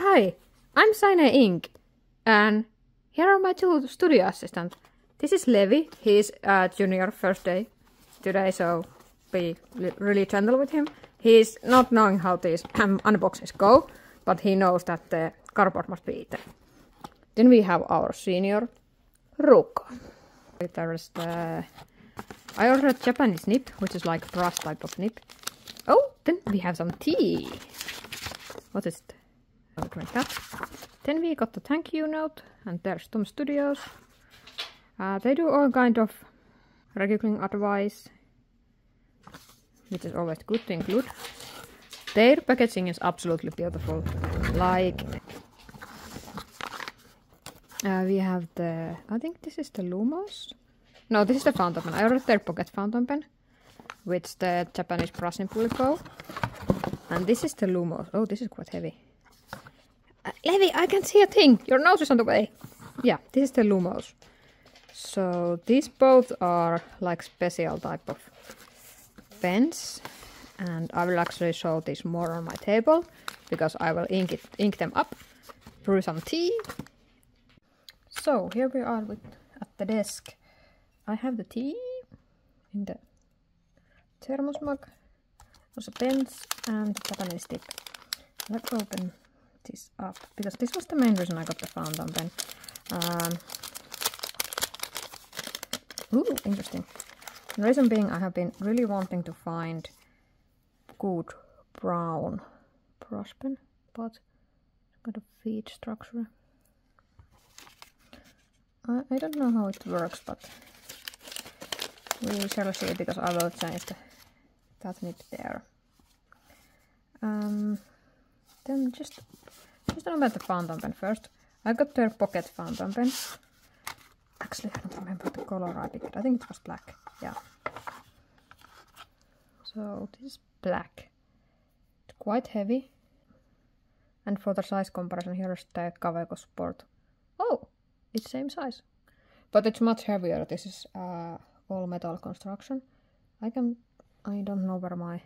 Hi, I'm Cyane Ink, and here are my two studio assistants. This is Levi. He's a junior first day today, so be really gentle with him. He's not knowing how these unboxings go, but he knows that the cardboard must be eaten. Then we have our senior, Ruko. There's the... I ordered Japanese nip, which is like brass type of nip. Oh, then we have some tea. What is it? I'll that. Then we got the thank you note, and there's Tom Studios. Uh, they do all kind of recycling advice, which is always good to include. Their packaging is absolutely beautiful. Like, uh, we have the, I think this is the Lumos. No, this is the fountain pen. I ordered their pocket fountain pen, which the Japanese brushing pulley go. And this is the Lumos. Oh, this is quite heavy. Levi, I can see a thing. Your nose is on the way. Yeah, this is the Lumos. So these both are like special type of pens. And I will actually show this more on my table because I will ink, it, ink them up, brew some tea. So here we are with at the desk. I have the tea in the thermos mug, also pens and Japanese stick. Let's open this up because this was the main reason I got the fountain pen. Um, ooh, interesting. The reason being I have been really wanting to find good brown brush pen, but got a feed structure. I, I don't know how it works, but we shall see because I will change the, that nip there. Um, then just just about the fountain pen first. I got their pocket fountain pen. Actually, I don't remember the color I picked. I think it was black. Yeah. So this is black. It's quite heavy. And for the size comparison, here's the Kaweco Sport. Oh, it's same size. But it's much heavier. This is uh, all metal construction. I can... I don't know where my...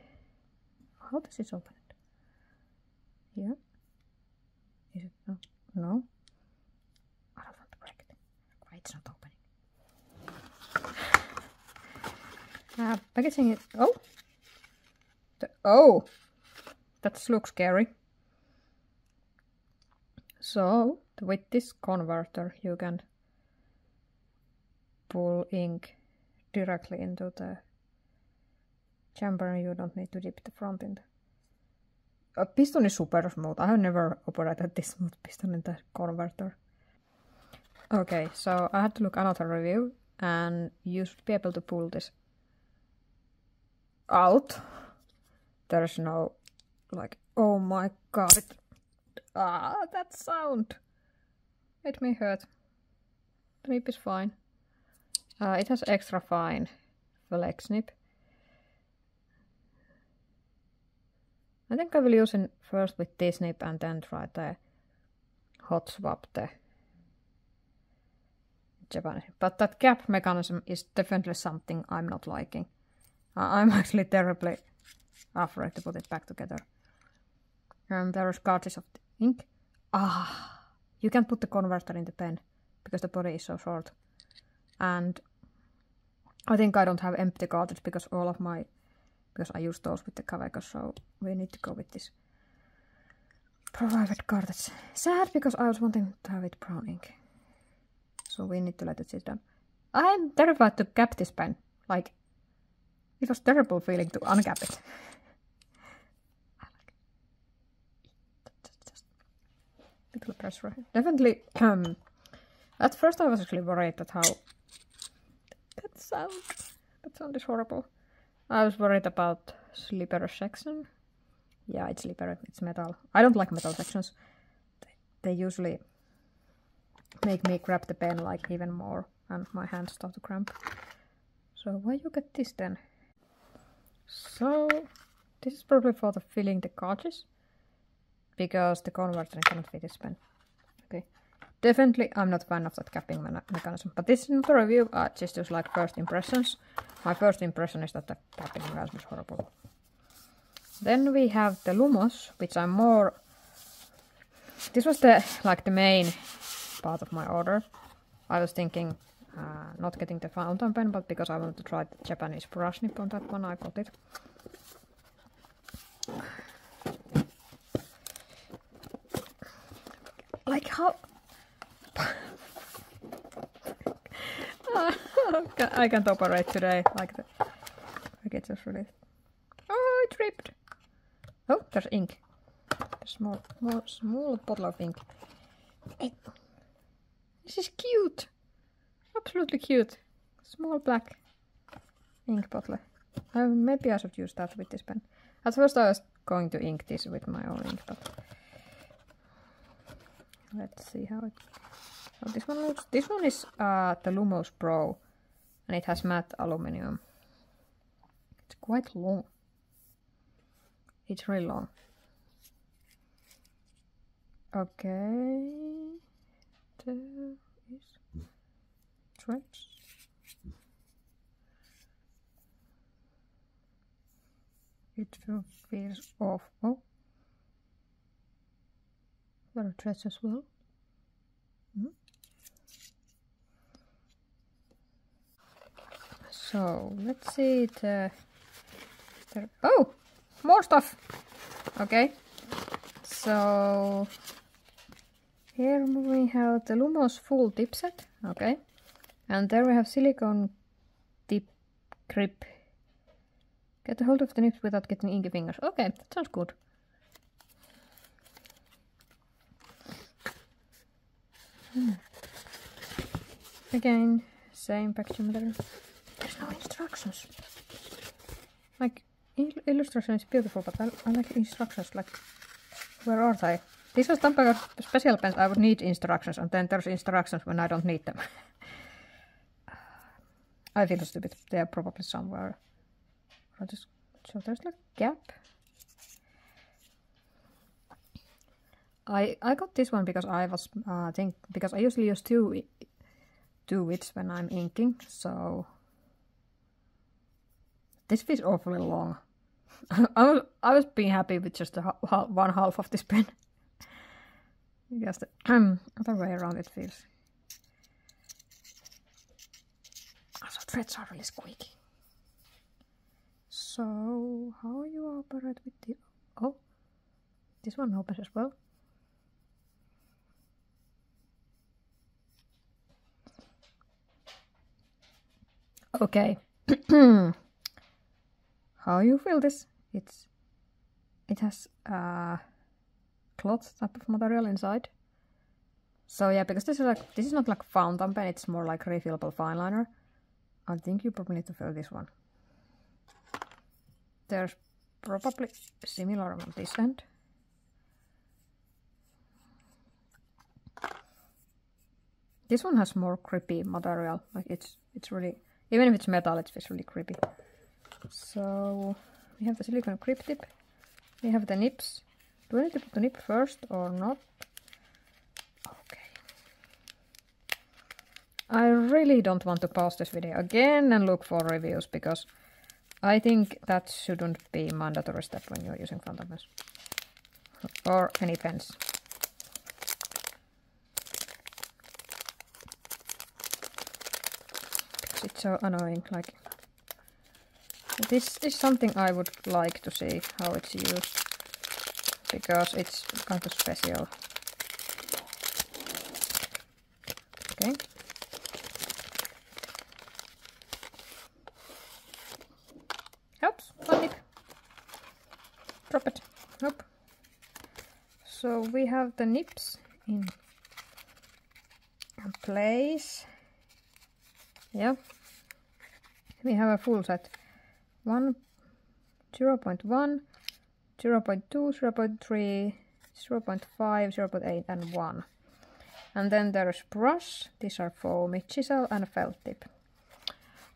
How does this open? Here? Is it? No. No? I don't want to break it. Why it's not opening? Uh, packaging it. Oh! The, oh! That looks scary. So, with this converter you can pull ink directly into the chamber and you don't need to dip the front in a piston is super smooth. I have never operated this smooth piston in the converter. Okay, so I had to look another review and you should be able to pull this out. There's no like oh my god it, ah that sound it may hurt. The nip is fine. Uh, it has extra fine flex nip I think I will use it first with this nip and then try the hot swap the Japanese. But that gap mechanism is definitely something I'm not liking. I'm actually terribly afraid to put it back together. And there are cartridges of ink. Ah, you can't put the converter in the pen because the body is so short. And I think I don't have empty cartridge because all of my because I use those with the Kaweco, so we need to go with this private cartridge. Sad because I was wanting to have it brown ink. So we need to let it sit down. I'm terrified to cap this pen. Like, it was terrible feeling to uncap it. little pressure. Definitely, um, at first I was actually worried that how that sound, that sound is horrible. I was worried about slipper section. Yeah, it's slipper, it's metal. I don't like metal sections. They usually make me grab the pen like even more and my hands start to cramp. So why you get this then? So this is probably for the filling the cartridge because the converter cannot fit this pen. Definitely I'm not fan of that capping me mechanism, but this is not a review, I just use like first impressions. My first impression is that the capping mechanism is horrible. Then we have the Lumos, which I'm more this was the like the main part of my order. I was thinking uh, not getting the fountain pen, but because I wanted to try the Japanese brush nip on that one, I got it. Like how... I can't operate today, like. I get just really... Oh, it ripped! Oh, there's ink. A small, small, small bottle of ink. It, this is cute! Absolutely cute. Small black ink bottle. Uh, maybe I should use that with this pen. At first I was going to ink this with my own ink, but let's see how it. This one looks. This one is uh, the Lumos Pro, and it has matte aluminium. It's quite long. It's really long. Okay. There is threads. It feels off. Oh, there are threads as well. Hmm. So let's see the, the oh more stuff. Okay, so here we have the Lumos full tip set. Okay, and there we have silicone tip grip. Get a hold of the nips without getting inky fingers. Okay, that sounds good. Hmm. Again, same packaging material. Instructions. Like, il illustration is beautiful, but I, I like instructions. Like, where are they? This was Tampere special pens. I would need instructions, and then there's instructions when I don't need them. I feel stupid. They are probably somewhere. I'll just so there's like gap. I I got this one because I was uh, think because I usually use two two widths when I'm inking, so this feels awfully long. I was I was being happy with just one half of this pen. Just the other way around it feels. Also, threads are really squeaky. So, how you operate with the... Oh, this one opens as well. Okay. how you feel this? It's... It has a cloth type of material inside. So yeah, because this is like this is not like fountain pen, it's more like refillable fine liner. I think you probably need to fill this one. There's probably similar on this end. This one has more creepy material, like it's it's really even if it's metal, it's really creepy. So we have the silicone grip tip. We have the nips. Do I need to put the nip first or not? Okay. I really don't want to pause this video again and look for reviews because I think that shouldn't be mandatory step when you're using fountain pens. Or any pens. It's so annoying, like... This is something I would like to see how it's used. Because it's kind of special. Okay. Oops, one. Drop it. Nope. So we have the nips in place. Yeah. We have a full set. 1, 0 0.1, 0 0.2, 0 0.3, 0 0.5, 0 0.8 and 1. And then there's brush, these are foamy chisel and felt tip.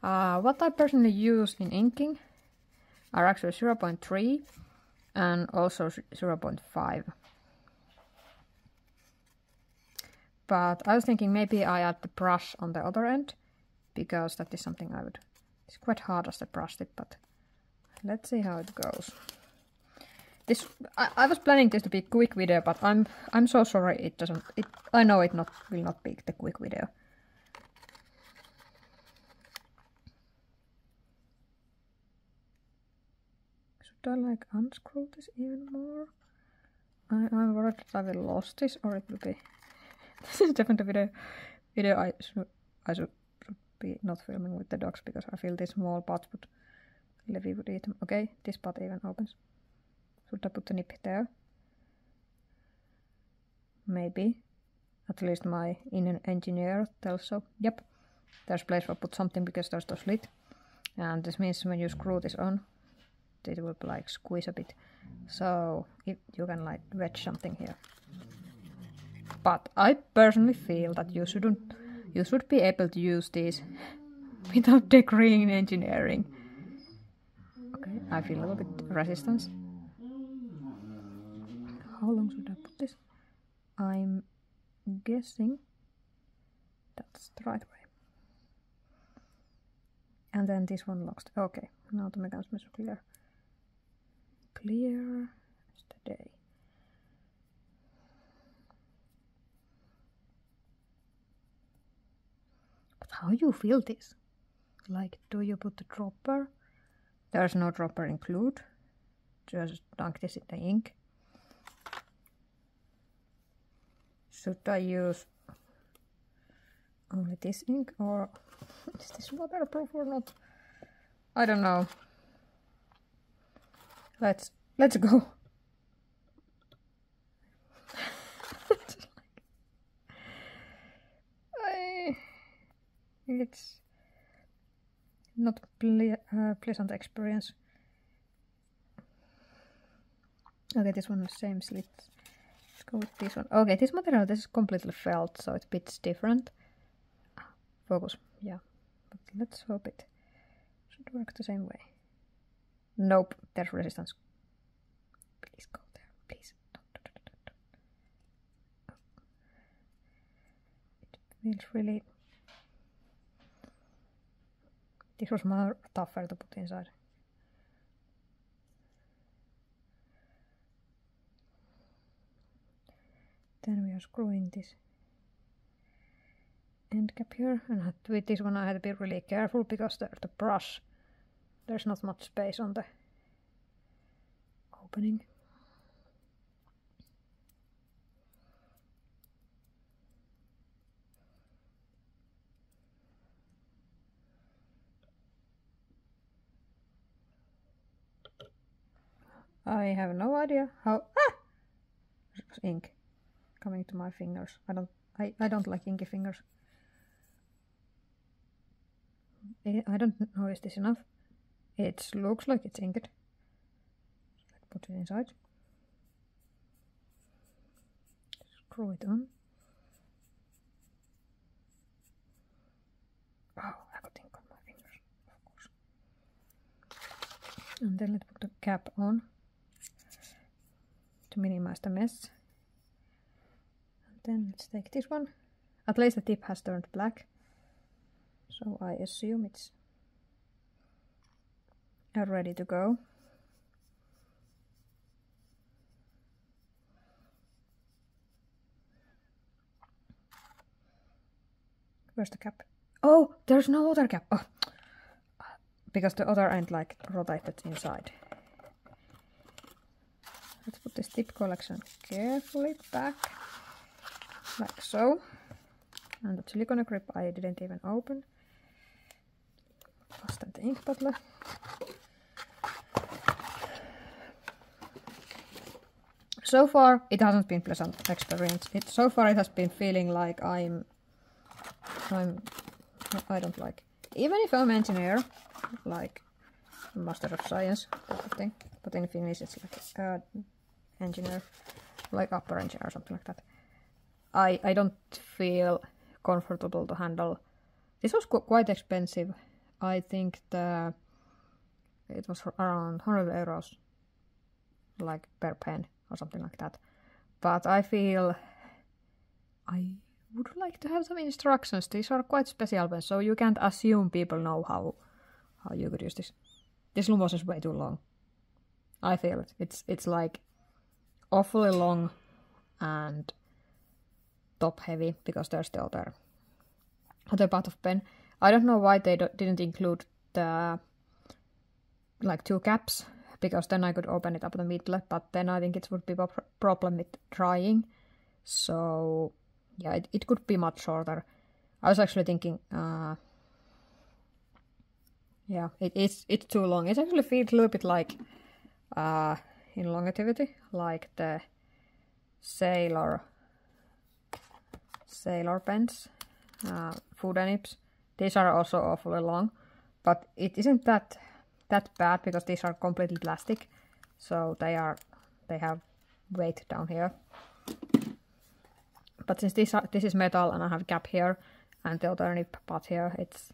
Uh, what I personally use in inking are actually 0.3 and also 0.5. But I was thinking maybe I add the brush on the other end because that is something I would... It's quite hard as the brush tip, but let's see how it goes. this I, I was planning this to be a quick video, but I'm I'm so sorry it doesn't it I know it not will not be the quick video. Should I like unscrew this even more? I, I'm worried that I will lost this or it will be this is definitely a video video I should I should be not filming with the dogs because I feel this small pot would Levi would eat them. Okay, this pot even opens. Should I put the nip there? Maybe. At least my inner engineer tells so. Yep. There's place for put something because there's the slit. And this means when you screw this on, it will like squeeze a bit. So you can like wedge something here. But I personally feel that you shouldn't you should be able to use these without degree in engineering. Okay, I feel a little bit resistance. How long should I put this? I'm guessing that's the right way. And then this one lost. Okay, now the mechanism is clear. Clear as the day. How you feel this? Like, do you put the dropper? There's no dropper include. Just dunk this in the ink. Should I use only this ink or is this waterproof or not? I don't know. Let's let's go. I, it's not ple uh, pleasant experience. Okay, this one is same slit. Let's go with this one. Okay, this material this is completely felt, so it's a bit different. Focus, yeah. But let's hope it should work the same way. Nope, there's resistance. Please go there, please. It feels really this was more tougher to put inside. Then we are screwing this end cap here and with this one I had to be really careful because there's the brush there's not much space on the opening. I have no idea how ah! ink coming to my fingers. I don't I, I don't like inky fingers. I don't know is this enough. It looks like it's inked. Let's put it inside. Screw it on. Oh, I got ink on my fingers, of course. And then let's put the cap on to minimize the mess. And then let's take this one. At least the tip has turned black. So I assume it's ready to go. Where's the cap? Oh, there's no other cap. Oh. Because the other end like rotated inside. Let's put this tip collection carefully back, like so. And the silicone grip I didn't even open. Fasten the ink bottle. So far, it hasn't been pleasant experience. It so far it has been feeling like I'm, I'm, I don't like. Even if I'm engineer, like master of science type of but in Finnish it's like uh, engineer, like upper engineer or something like that. I I don't feel comfortable to handle. This was qu quite expensive. I think the it was around 100 euros, like per pen or something like that. But I feel I would like to have some instructions. These are quite special ones, so you can't assume people know how how you could use this. This Lumos is way too long. I feel it. It's it's like awfully long and top heavy because there's the other other part of pen. I don't know why they didn't include the like two caps because then I could open it up the middle, but then I think it would be a problem with drying. So yeah, it, it could be much shorter. I was actually thinking, uh, yeah, it, it's it's too long. It actually feels a little bit like uh, in longevity, like the Sailor Sailor pens, uh, Fude nibs. These are also awfully long, but it isn't that that bad because these are completely plastic, so they are they have weight down here. But since this this is metal and I have gap here and the other nib part here, it's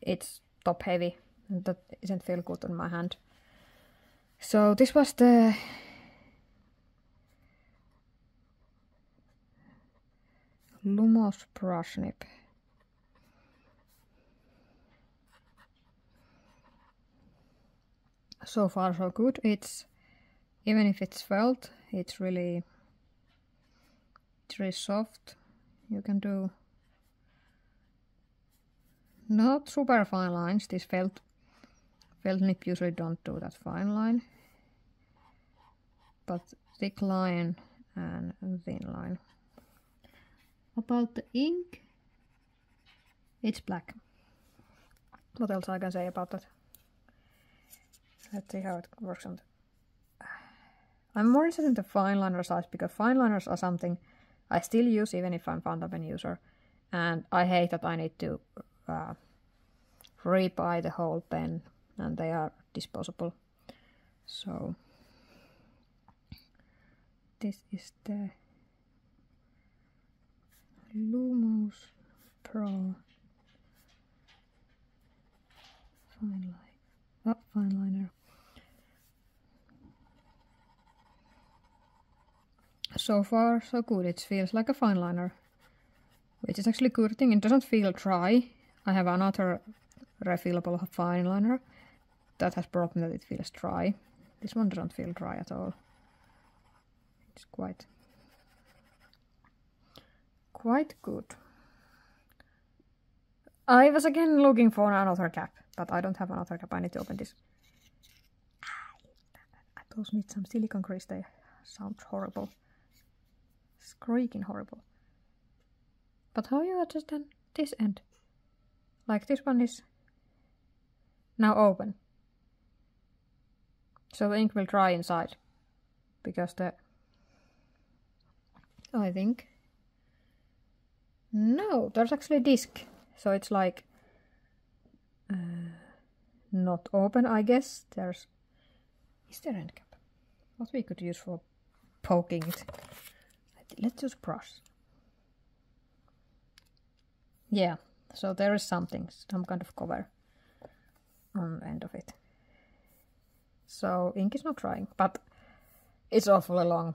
it's top heavy that doesn't feel good on my hand. So this was the Lumos brush nib. So far so good. It's even if it's felt, it's really it's really soft. You can do not super fine lines. This felt felt nib usually don't do that fine line, but thick line and thin line. About the ink, it's black. What else I can say about that? Let's see how it works on the... I'm more interested in the fine liner size because fine liners are something I still use even if I'm fountain user. And I hate that I need to uh, rebuy the whole pen and they are disposable. So this is the Lumos Pro fine line. Oh, fine liner. So far, so good. It feels like a fine liner, which is actually a good thing. It doesn't feel dry. I have another refillable fine liner that has problem that it feels dry. This one doesn't feel dry at all. It's quite quite good. I was again looking for another cap, but I don't have another cap. I need to open this. I those need some silicone grease. They sound horrible. Squeaking horrible. But how you adjust then this end? Like this one is now open. So the ink will dry inside. Because the... I think no, there's actually a disc. So it's like uh, not open, I guess. There's is there end cap? What we could use for poking it? Let's use brush. Yeah, so there is something, some kind of cover on the end of it. So ink is not drying, but it's awfully long.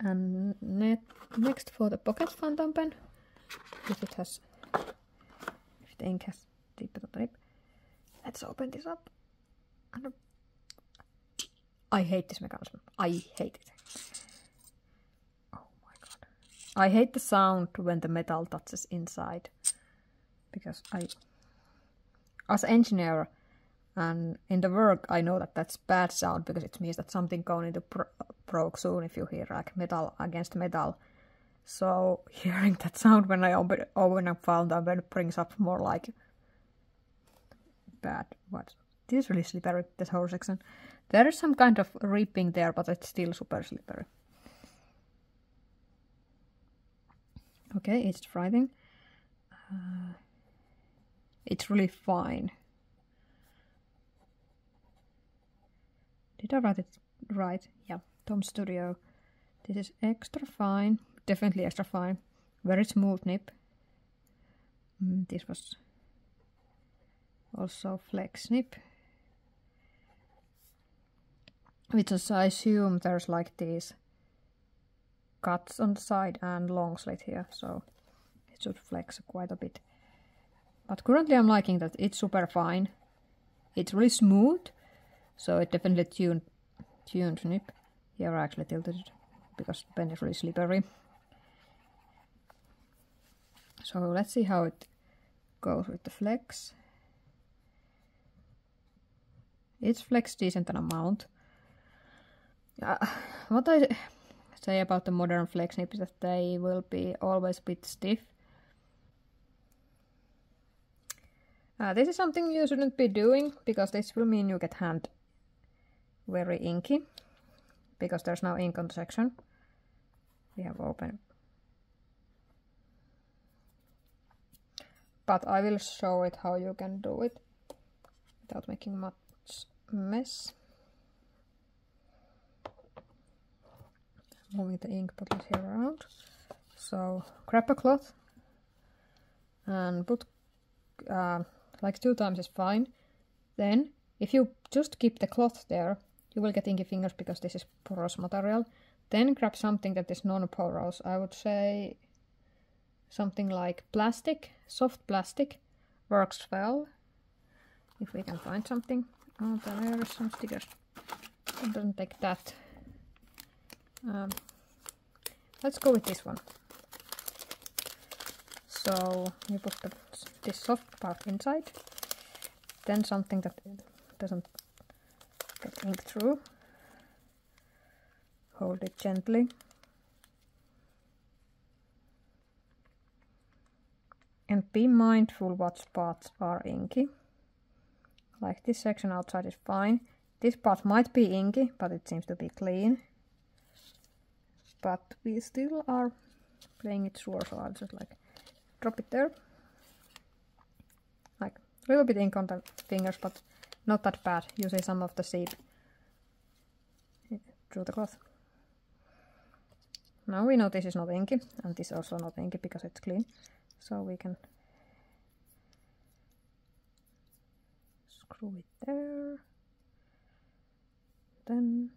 And ne next for the pocket fountain pen, if it has, if the ink has on the nib. Let's open this up. I hate this mechanism. I hate it. Oh my god. I hate the sound when the metal touches inside. Because I, as engineer, and in the work I know that that's bad sound because it means that something going into pro broke soon if you hear like metal against metal. So hearing that sound when I open, open a fountain when it brings up more like bad. What? This is really slippery, this whole section. There is some kind of ripping there, but it's still super slippery. Okay, it's writing. Uh, it's really fine. Did I write it right? Yeah. Tom's Studio. This is extra fine, definitely extra fine. Very smooth nib. Mm, this was also flex nib. Which is, I assume there's like these cuts on the side and long slit here, so it should flex quite a bit. But currently I'm liking that it's super fine. It's really smooth, So it definitely tuned, tuned nib. Here I actually tilted it because the pen is really slippery. So let's see how it goes with the flex. It's flex decent an amount. Uh, what I say about the modern flex nibs is that they will be always a bit stiff. Uh, this is something you shouldn't be doing because this will mean you get hand very inky because there's no ink on the section. We have open. But I will show it how you can do it without making much mess. Moving the ink bottles here around. So grab a cloth and put uh, like two times is fine. Then if you just keep the cloth there, you will get inky fingers because this is porous material. Then grab something that is non-porous. I would say something like plastic, soft plastic works well. If we can find something. Oh, there are some stickers. It doesn't take that. Um, let's go with this one. So you put the, this soft part inside, then something that doesn't get ink through. Hold it gently. And be mindful what spots are inky. Like this section outside is fine. This part might be inky, but it seems to be clean. But we still are playing it through, so I'll just like drop it there. Like a little bit ink on the fingers, but not that bad. You see some of the seep through the cloth. Now we know this is not inky, and this also not inky because it's clean. So we can screw it there. Then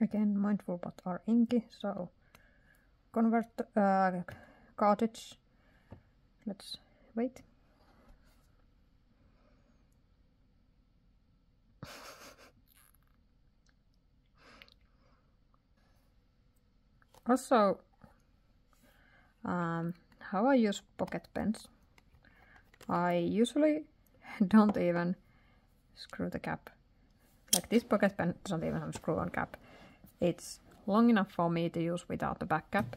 again mindful but are inky, so convert uh, cartridge. Let's wait. Also, um, how I use pocket pens. I usually don't even screw the cap. Like this pocket pen doesn't even have a screw on cap. It's long enough for me to use without the back cap.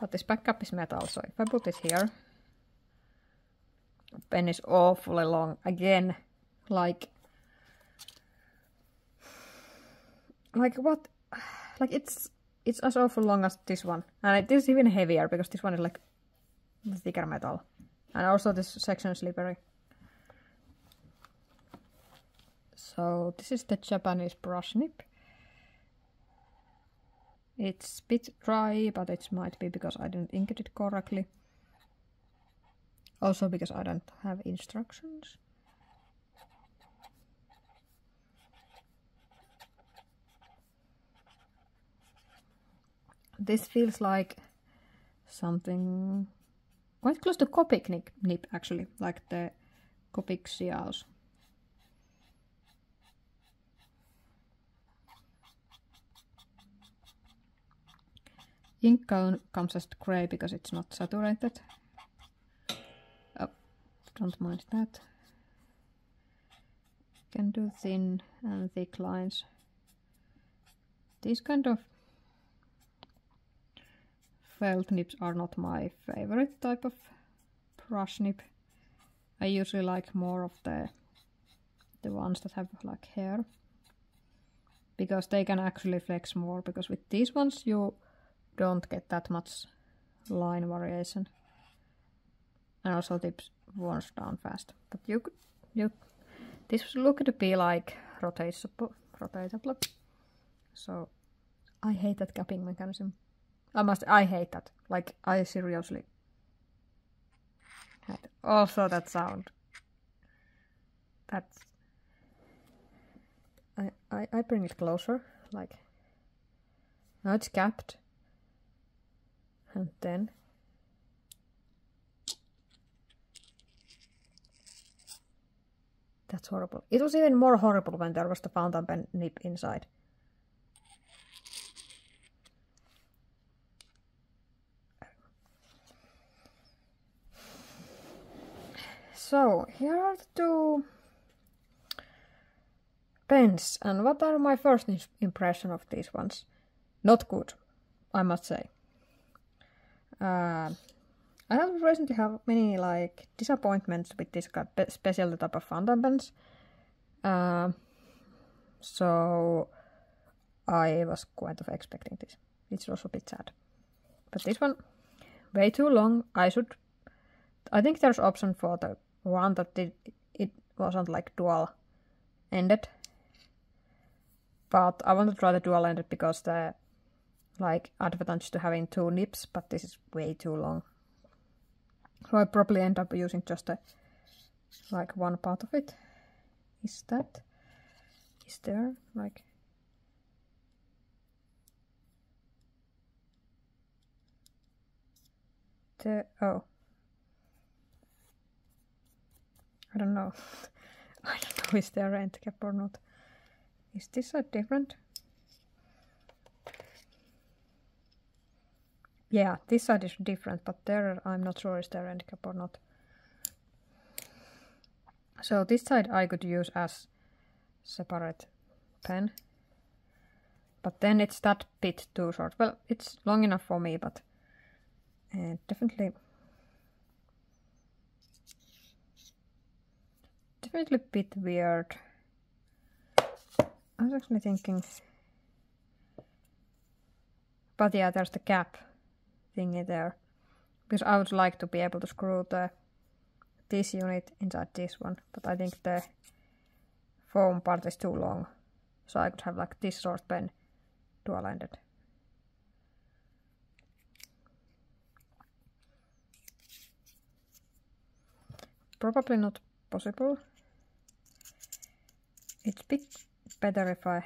But this back cap is metal, so if I put it here, pen is awfully long. Again, like... Like what? Like it's it's as awful long as this one. And it is even heavier because this one is like thicker metal. And also this section is slippery. So this is the Japanese brush nib. It's a bit dry, but it might be because I didn't ink it correctly. Also because I don't have instructions. This feels like something quite close to Copic nib, nib actually, like the Copic Ciaos. Ink comes as grey because it's not saturated. Oh, don't mind that. Can do thin and thick lines. These kind of felt nibs are not my favorite type of brush nib. I usually like more of the the ones that have like hair because they can actually flex more because with these ones you don't get that much line variation. And also tips wears down fast. But you could, you, this look to be like rotatable, rotatable. So I hate that capping mechanism. I must, I hate that. Like, I seriously hate Also that sound. That's, I, I, I bring it closer, like, now it's capped and then That's horrible. It was even more horrible when there was the fountain pen nib inside. So, here are the two pens, and what are my first impression of these ones? Not good, I must say. Uh, I have recently have many like disappointments with this special type of fountain pens. Uh, so I was quite of expecting this. It's also a bit sad. But this one, way too long. I should. I think there's option for the one that it, it wasn't like dual ended. But I want to try the dual ended because the like advantage to having two nibs, but this is way too long. So I probably end up using just a like one part of it. Is that is there like the oh I don't know. I don't know is there a end cap or not. Is this side different? Yeah, this side is different, but there I'm not sure is there end cap or not. So this side I could use as separate pen. But then it's that bit too short. Well, it's long enough for me, but uh, definitely a bit weird. I was actually thinking, but yeah, there's the cap thingy there, because I would like to be able to screw the this unit inside this one, but I think the foam part is too long, so I could have like this short pen dual-ended. Probably not possible it's a bit better if I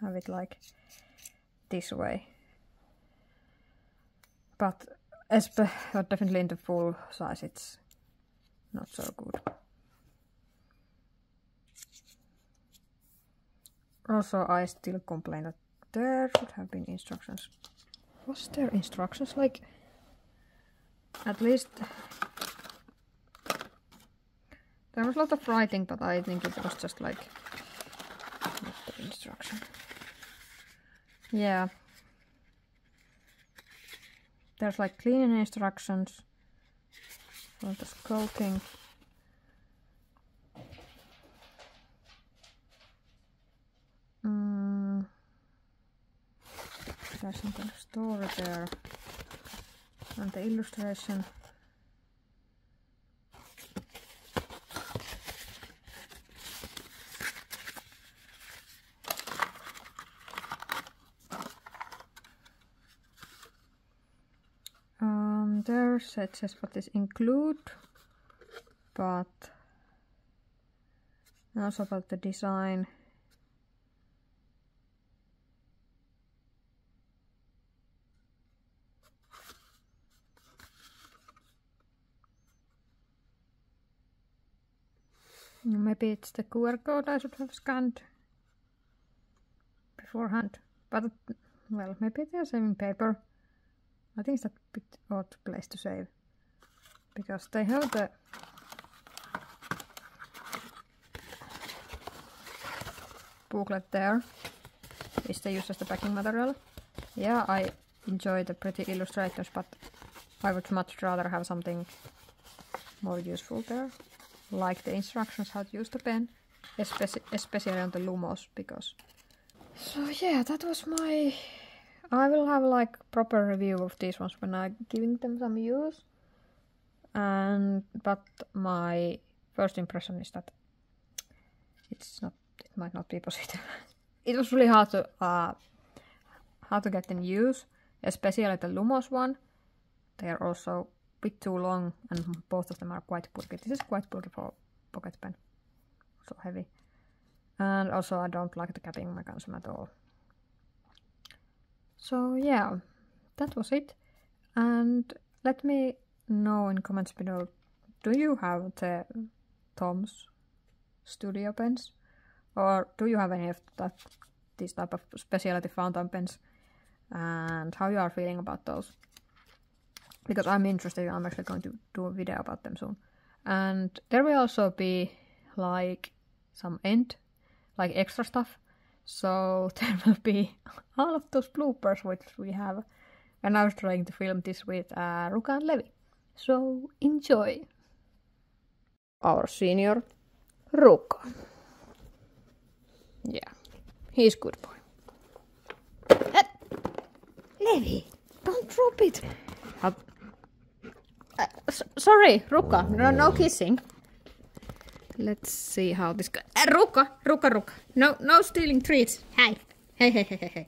have it like this way. But as uh, definitely in the full size it's not so good. Also I still complain that there should have been instructions. Was there instructions like at least there was a lot of writing but I think it was just like instruction. Yeah. There's like cleaning instructions for the sculpting. Mm. There's some kind of story there. And the illustration. So it says what is include but also about the design Maybe it's the QR code I should have scanned beforehand. But, well, maybe they're saving paper. I think it's a bit odd place to save because they have the booklet there which they use as the packing material. Yeah, I enjoy the pretty illustrations, but I would much rather have something more useful there, like the instructions how to use the pen, especially, especially on the Lumos, because... So yeah, that was my I will have like proper review of these ones when I'm giving them some use. And but my first impression is that it's not it might not be positive. it was really hard to uh how to get them use, especially the Lumos one. They are also a bit too long and both of them are quite bulky. This is quite bulky for pocket pen. So heavy. And also I don't like the capping mechanism at all. So yeah, that was it. And let me know in comments below, do you have the Tom's studio pens? Or do you have any of that, these type of specialty fountain pens? And how you are feeling about those? Because I'm interested, I'm actually going to do a video about them soon. And there will also be like some end, like extra stuff. So there will be all of those bloopers which we have. And I was trying to film this with uh, Ruka and Levi. So enjoy! Our senior, Ruka. Yeah, he's good boy. Uh, Levi, don't drop it. Uh, uh, sorry, Ruka, no, no kissing. Let's see how this goes. Uh, Ruka, Ruka, Ruka. No, no stealing treats. Hey, hey, hey, hey, hey.